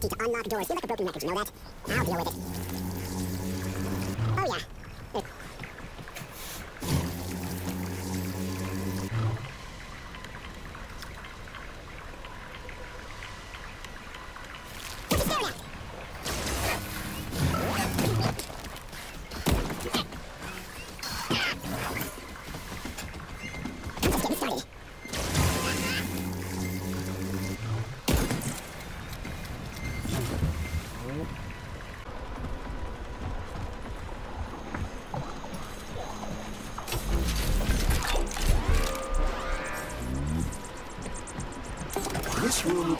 to unlock doors. Feel like a broken record, you know that?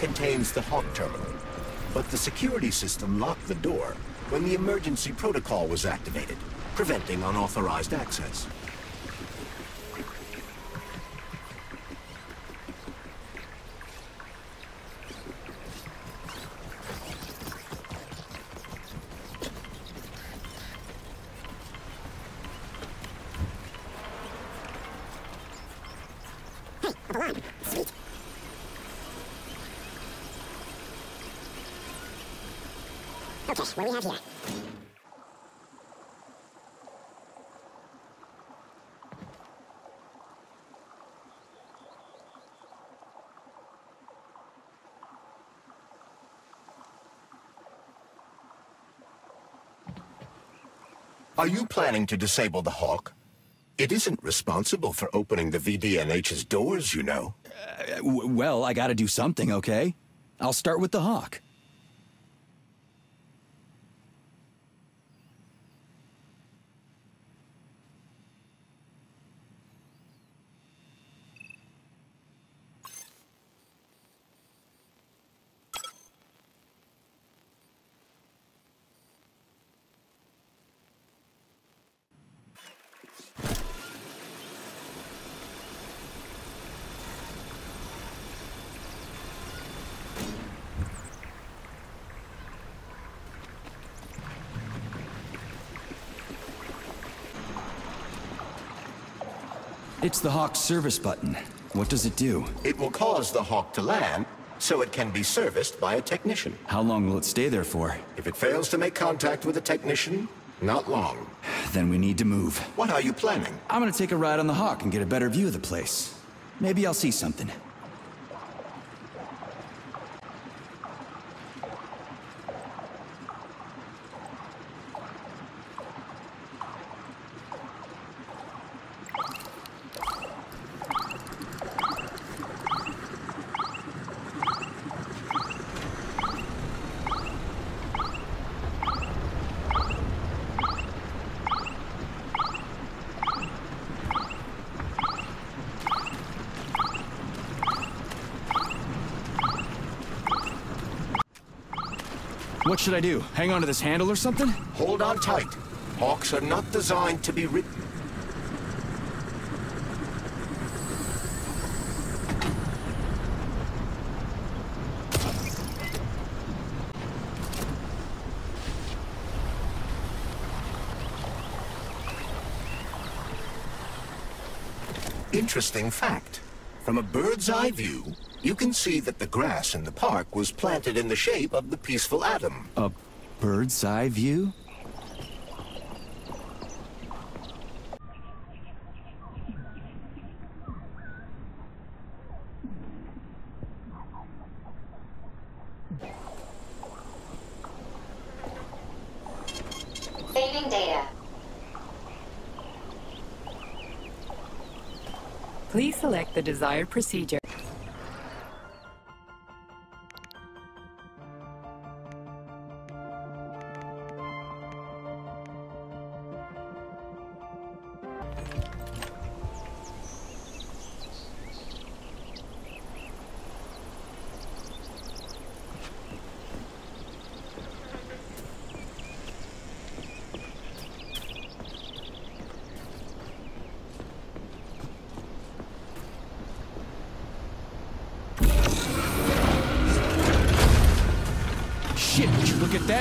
Contains the Hawk terminal, but the security system locked the door when the emergency protocol was activated, preventing unauthorized access. Okay, what do we have here? Are you planning to disable the Hawk? It isn't responsible for opening the VDNH's doors, you know. Uh, w- well, I gotta do something, okay? I'll start with the Hawk. It's the Hawk service button. What does it do? It will cause the Hawk to land, so it can be serviced by a technician. How long will it stay there for? If it fails to make contact with a technician, not long. Then we need to move. What are you planning? I'm gonna take a ride on the Hawk and get a better view of the place. Maybe I'll see something. What should I do? Hang on to this handle or something? Hold on tight. Hawks are not designed to be ridden. Interesting fact. From a bird's eye view, you can see that the grass in the park was planted in the shape of the peaceful atom. A bird's eye view? Saving data. Please select the desired procedure.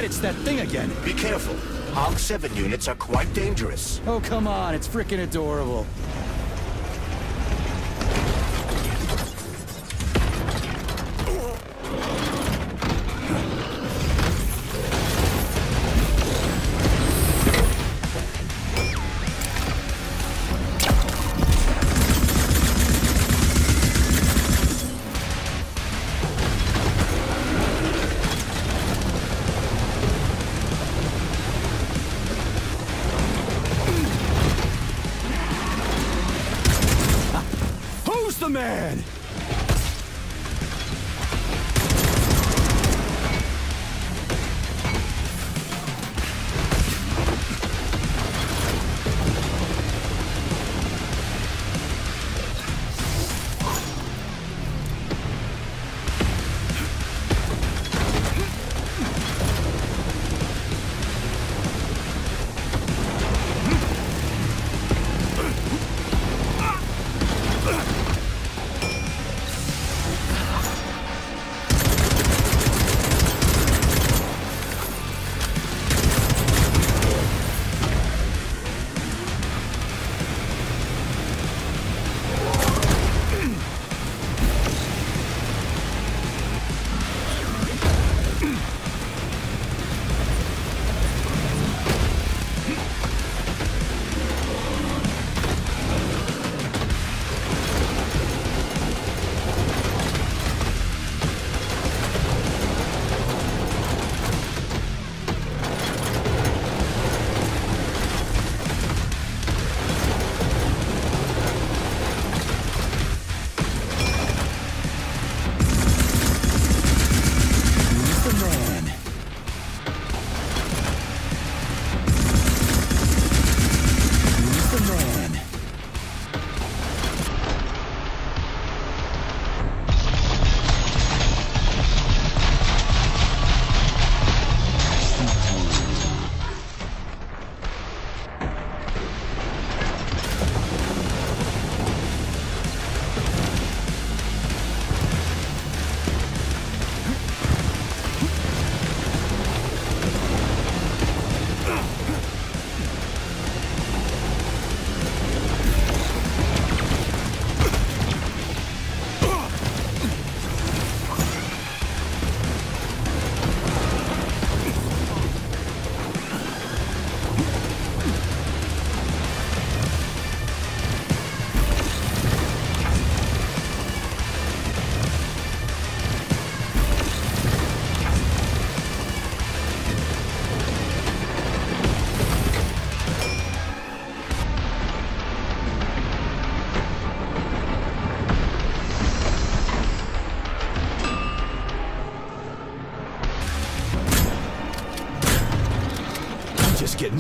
It's that thing again. Be careful. Hog 7 units are quite dangerous. Oh, come on, it's freaking adorable. Man!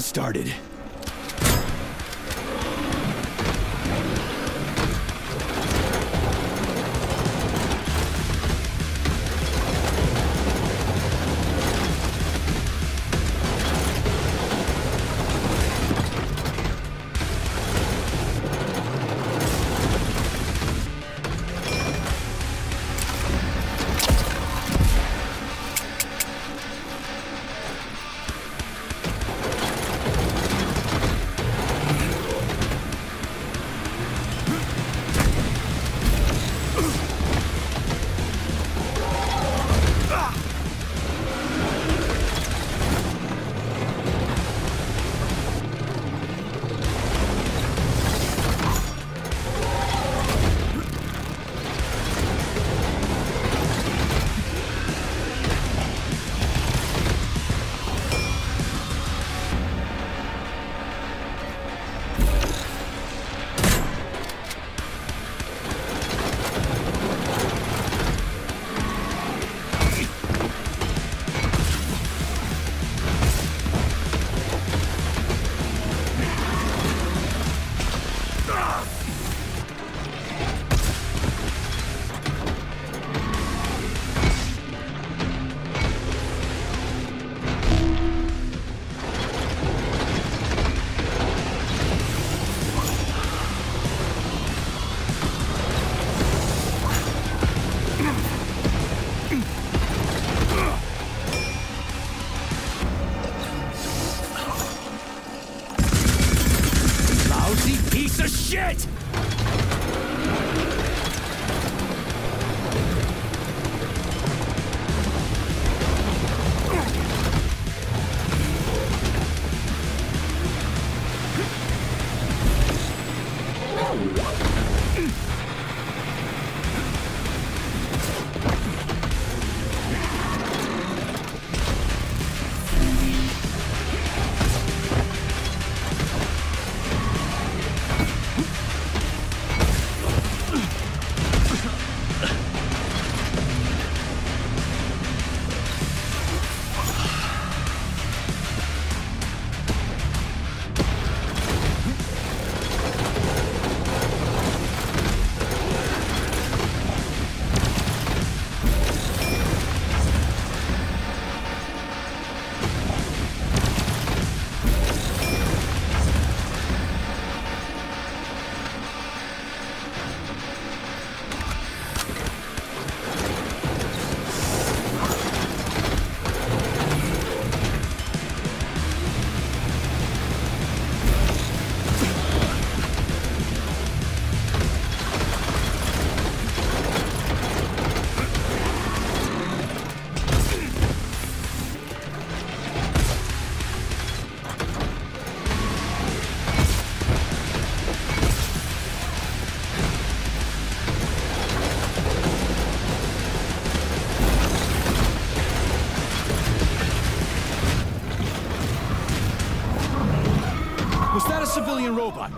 Started.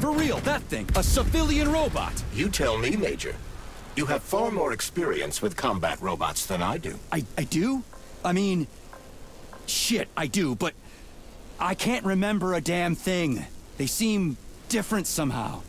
For real, that thing. A civilian robot. You tell me, Major. You have far more experience with combat robots than I do. I, I do? I mean... Shit, I do, but... I can't remember a damn thing. They seem different somehow.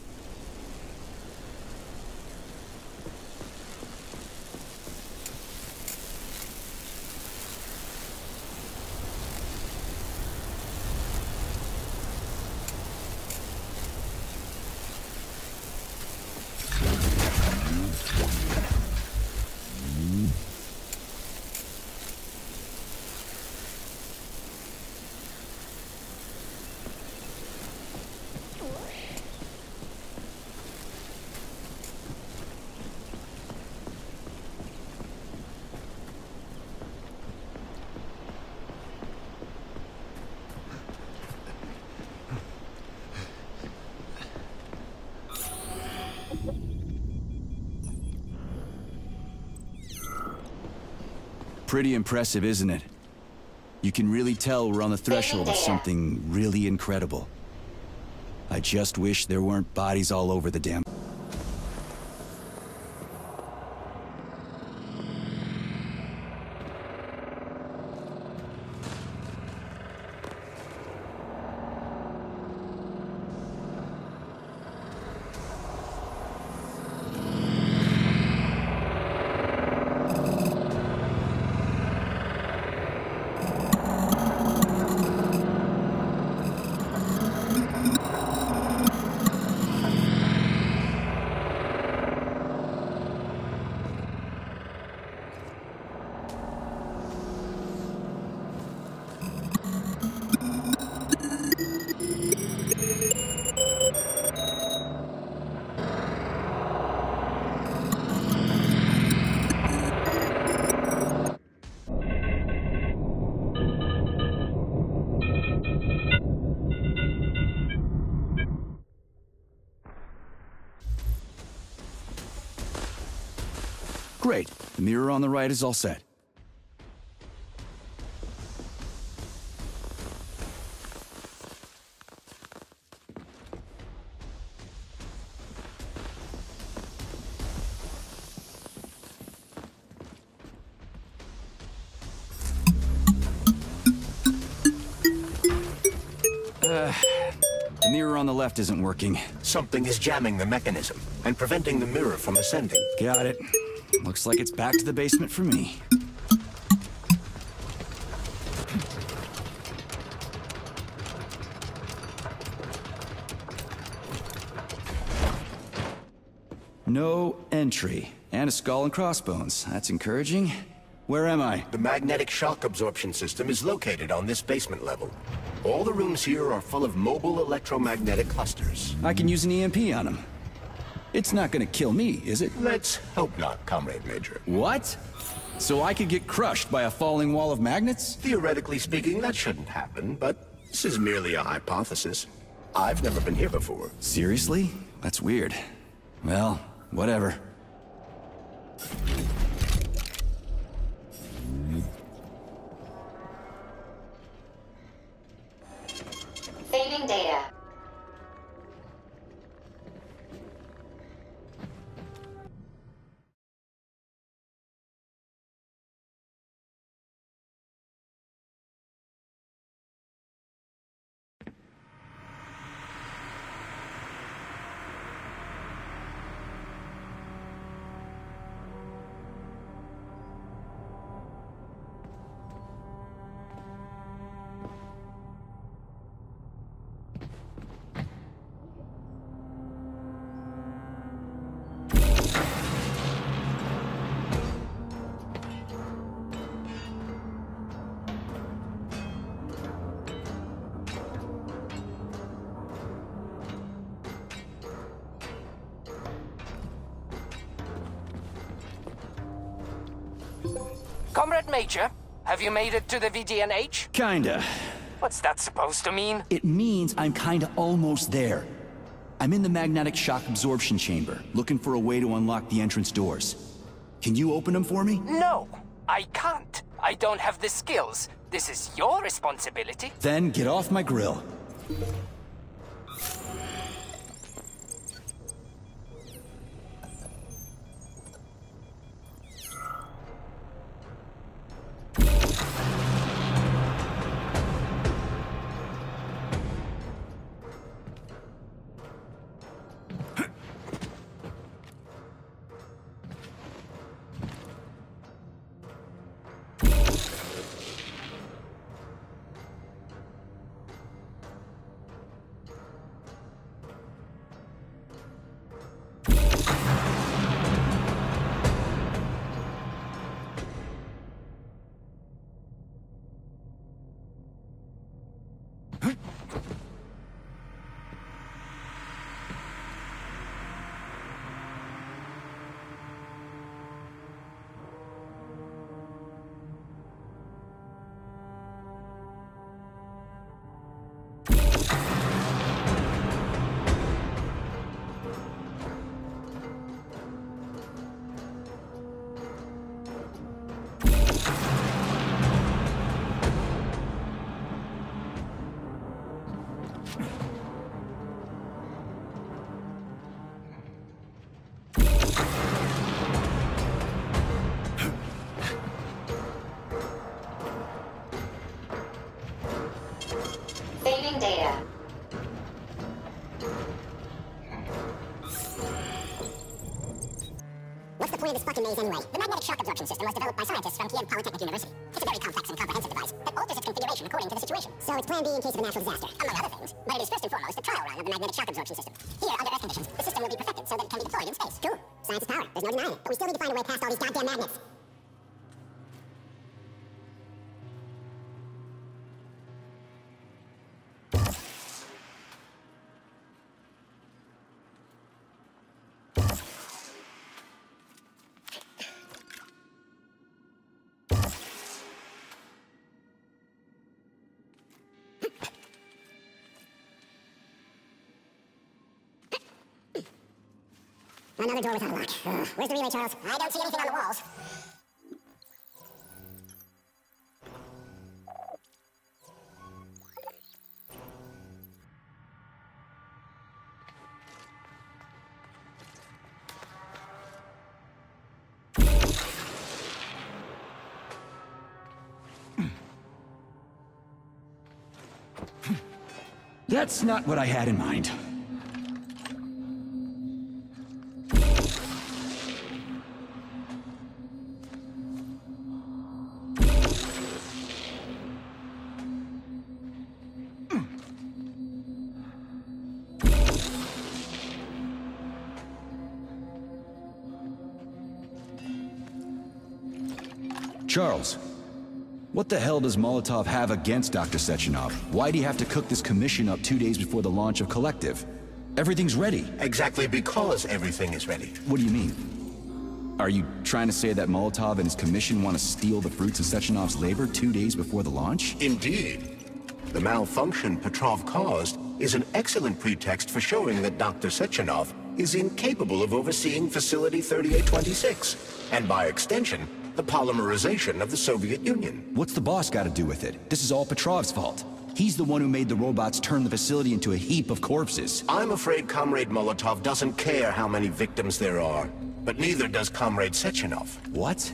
Pretty impressive, isn't it? You can really tell we're on the threshold of something really incredible. I just wish there weren't bodies all over the damn... The mirror on the right is all set. Uh, the mirror on the left isn't working. Something is jamming the mechanism and preventing the mirror from ascending. Got it. Looks like it's back to the basement for me. No entry. And a skull and crossbones. That's encouraging. Where am I? The magnetic shock absorption system is located on this basement level. All the rooms here are full of mobile electromagnetic clusters. I can use an EMP on them. It's not gonna kill me, is it? Let's hope not, Comrade Major. What? So I could get crushed by a falling wall of magnets? Theoretically speaking, that shouldn't happen, but this is merely a hypothesis. I've never been here before. Seriously? That's weird. Well, whatever. Comrade Major, have you made it to the VDNH? Kinda. What's that supposed to mean? It means I'm kinda almost there. I'm in the magnetic shock absorption chamber, looking for a way to unlock the entrance doors. Can you open them for me? No, I can't. I don't have the skills. This is your responsibility. Then get off my grill. Fucking maze anyway? The magnetic shock absorption system was developed by scientists from Kiev Polytechnic University. It's a very complex and comprehensive device that alters its configuration according to the situation. So it's plan B in case of a natural disaster. Among other things. But it is first and foremost a trial run of the magnetic shock absorption system. Here, under Earth conditions, the system will be perfected so that it can be deployed in space. Cool. Science is power. There's no denying it. But we still need to find a way past all these goddamn magnets. Another door without a lock. Ugh. Where's the relay, Charles? I don't see anything on the walls. That's not what I had in mind. What the hell does Molotov have against Dr. Sechenov? Why'd he have to cook this commission up two days before the launch of Collective? Everything's ready. Exactly because everything is ready. What do you mean? Are you trying to say that Molotov and his commission want to steal the fruits of Sechenov's labor two days before the launch? Indeed. The malfunction Petrov caused is an excellent pretext for showing that Dr. Sechenov is incapable of overseeing Facility 3826, and by extension, the polymerization of the Soviet Union. What's the boss got to do with it? This is all Petrov's fault. He's the one who made the robots turn the facility into a heap of corpses. I'm afraid Comrade Molotov doesn't care how many victims there are, but neither does Comrade Sechenov. What?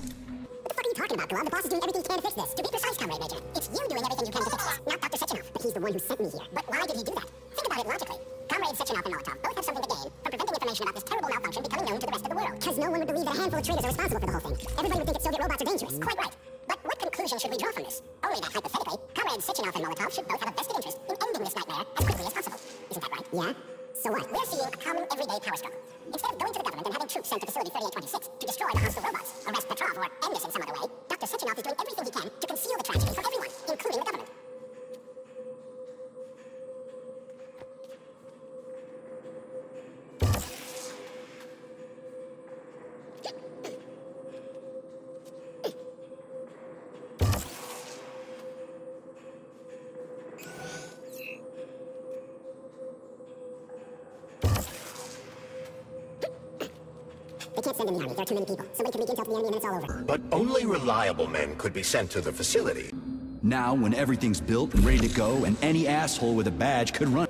What the fuck are you talking about, Glove? The boss is doing everything he can to fix this. To be precise, Comrade Major, it's you doing everything you can to fix this, not Dr. Sechenov. But he's the one who sent me here. But why did he do that? Think about it logically. Comrade Sechenov and Molotov both have something to gain from preventing information about this terrible malfunction becoming known to the rest of the world. Because no one would believe that a handful of traitors are responsible for the whole thing. Everybody would think that Soviet robots are dangerous. Mm. Quite right. But what conclusion should we draw from this? Only that hypothetically, Comrade Sechenov and Molotov should both have a vested interest in ending this nightmare as quickly as possible. Isn't that right? Yeah. So what? We're seeing a common everyday power struggle. Instead of going to the government and having troops sent to Facility 3826 to destroy the hostile robots, arrest Petrov, or end this in some other way, Dr. Sechenov is doing everything he can to conceal the tragedy from everyone, too many people. Somebody could leak intel to the enemy and it's all over. But only reliable men could be sent to the facility. Now, when everything's built and ready to go, and any asshole with a badge could run.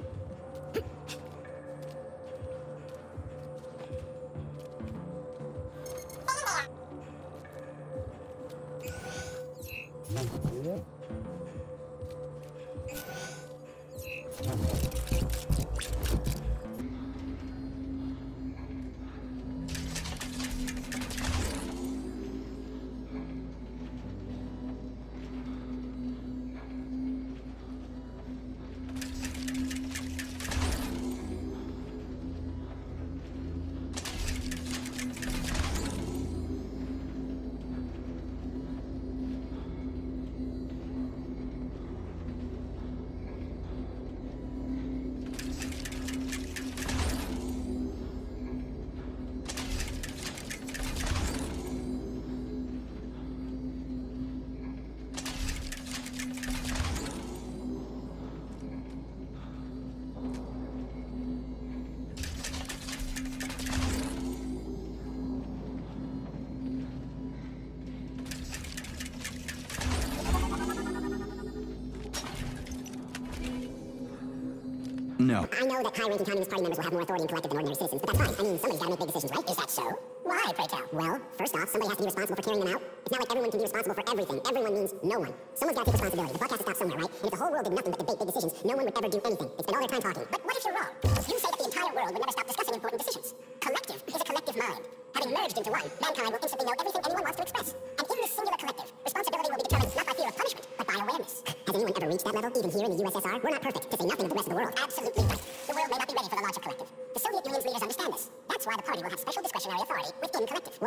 I know that high-ranking Communist Party members will have more authority in collective than ordinary citizens, but that's fine. I mean, somebody's gotta make big decisions, right? Is that so? Why, pray tell? Well, first off, somebody has to be responsible for carrying them out. It's not like everyone can be responsible for everything. Everyone means no one. Someone's gotta take responsibility. The buck has to stop somewhere, right? And if the whole world did nothing but debate big decisions, no one would ever do anything. They spend all their time talking. But what if you're wrong? You say that the entire world would never stop discussing important decisions. Collective is a collective mind. Having merged into one, mankind will instantly know everything anyone wants to express. And in this singular collective, responsibility will be determined not by fear of punishment, but by awareness. Has anyone ever reached that level, even here in the USSR? We're not perfect, to say nothing of the rest of the world. Absolutely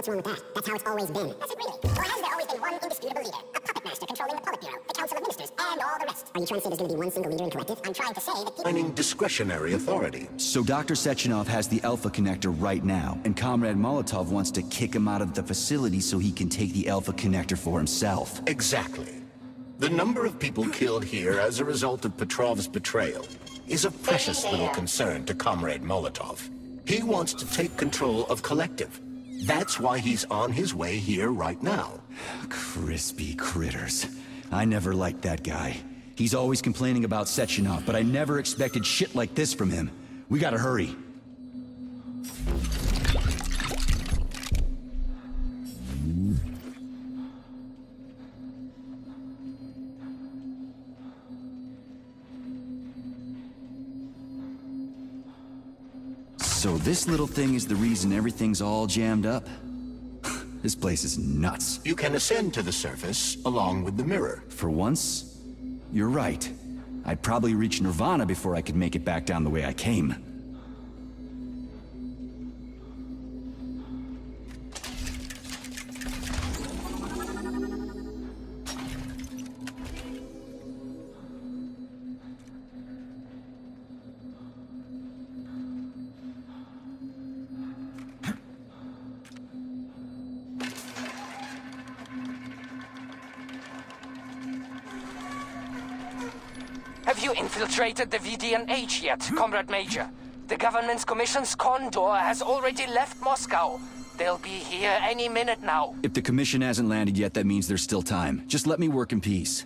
What's wrong with that? That's how it's always been. Has it really? Or has there always been one indisputable leader? A puppet master controlling the Politburo, the Council of Ministers, and all the rest? Are you trying to say there's going to be one single leader in collective? I'm trying to say that people... Finding discretionary authority. So Dr. Sechenov has the Alpha Connector right now, and Comrade Molotov wants to kick him out of the facility so he can take the Alpha Connector for himself. Exactly. The number of people killed here as a result of Petrov's betrayal is a precious little concern to Comrade Molotov. He wants to take control of Collective. That's why he's on his way here right now. Crispy critters. I never liked that guy. He's always complaining about Sechenov, but I never expected shit like this from him. We gotta hurry. This little thing is the reason everything's all jammed up? this place is nuts. You can ascend to the surface along with the mirror. For once, you're right. I'd probably reach Nirvana before I could make it back down the way I came. You infiltrated the VDNH yet, Comrade Major? The government's commission's Condor has already left Moscow. They'll be here any minute now. If the commission hasn't landed yet, that means there's still time. Just let me work in peace.